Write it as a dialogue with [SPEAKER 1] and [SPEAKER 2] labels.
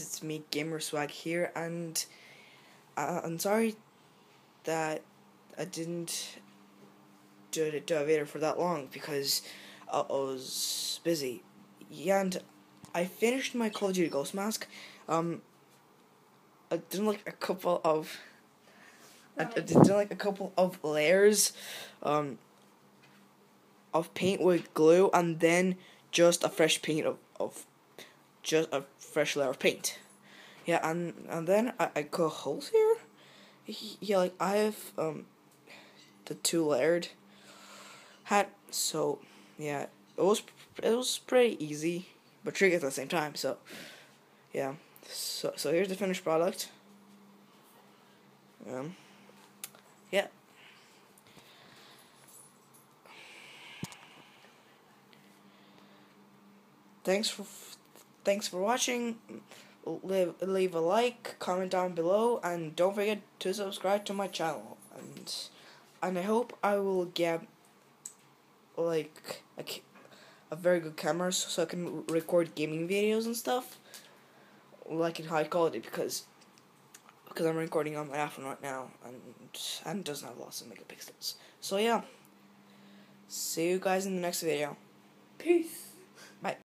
[SPEAKER 1] It's me, Gamer Swag here, and uh, I'm sorry that I didn't do, do a video for that long because I was busy. Yeah, and I finished my Call of Duty Ghost Mask. Um, I did like a couple of. I did like a couple of layers, um, of paint with glue, and then just a fresh paint of, of just a fresh layer of paint. Yeah, and and then I, I cut holes here. Yeah, like I have um the two layered hat, so yeah, it was it was pretty easy, but tricky at the same time. So yeah, so so here's the finished product. Um, yeah. Thanks for thanks for watching. Leave leave a like, comment down below, and don't forget to subscribe to my channel. And and I hope I will get like a, a very good camera so I can record gaming videos and stuff like in high quality because because I'm recording on my iPhone right now and and doesn't have lots of megapixels. So yeah. See you guys in the next video.
[SPEAKER 2] Peace.